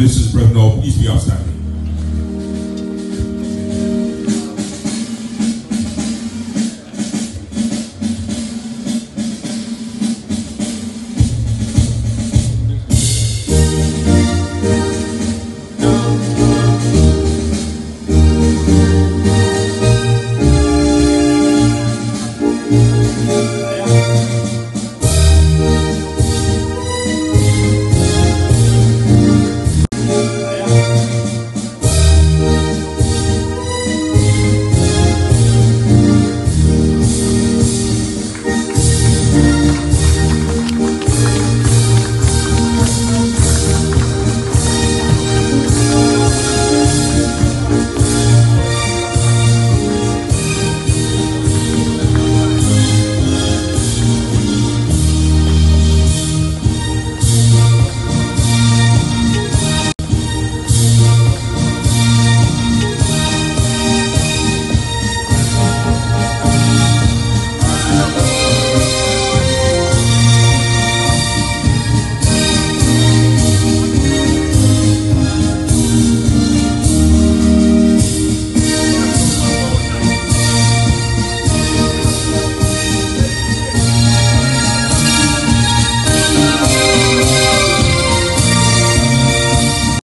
This is Brother Noel. Please be outstanding.